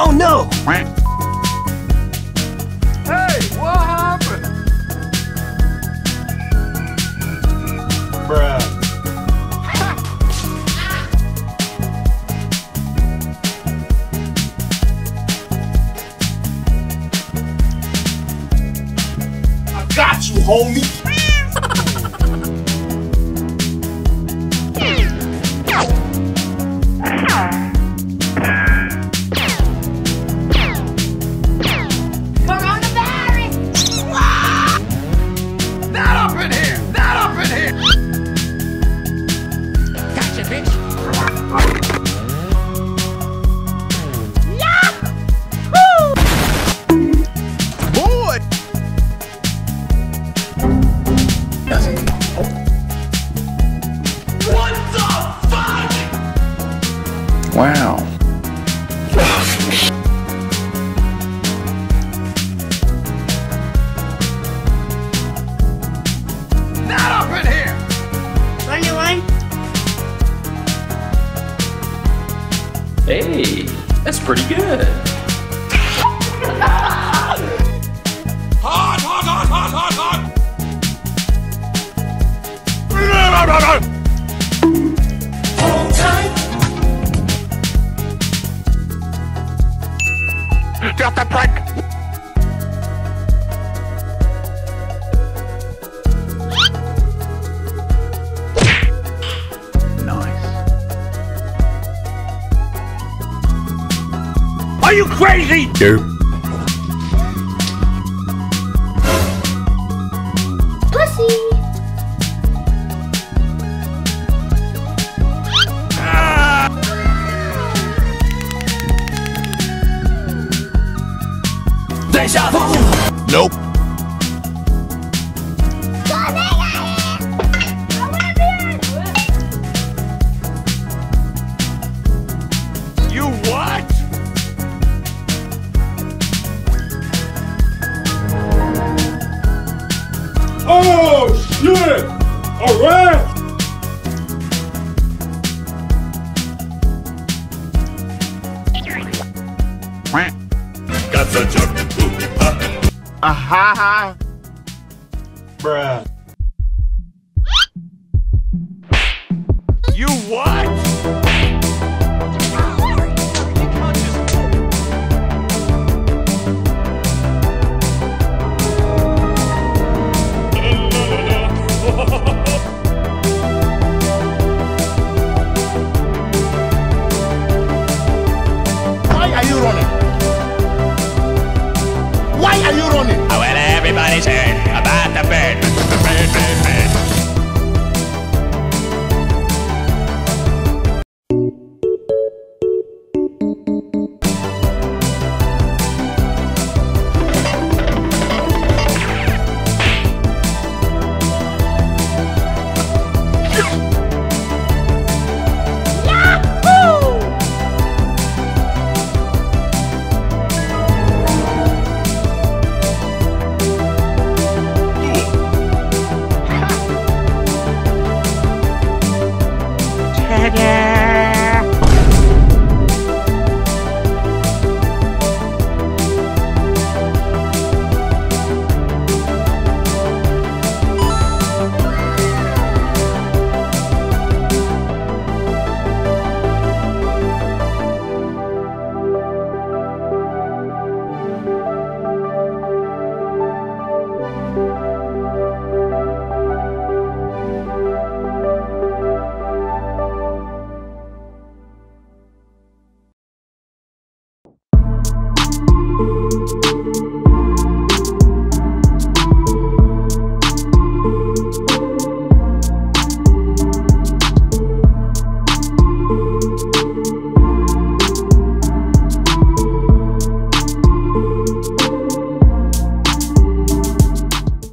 Oh, no! Hey, what happened? Bruh. I got you, homie! Wow. Not up in here! Anyone? Hey, that's pretty good. Hot, hot, hot, hot, hot, hot! Drop that prank! Nice. Are you crazy? Nope. Pussy! Deja vu! Nope. You what? Oh shit! Alright! Got such a Aha! Bruh. You what? you.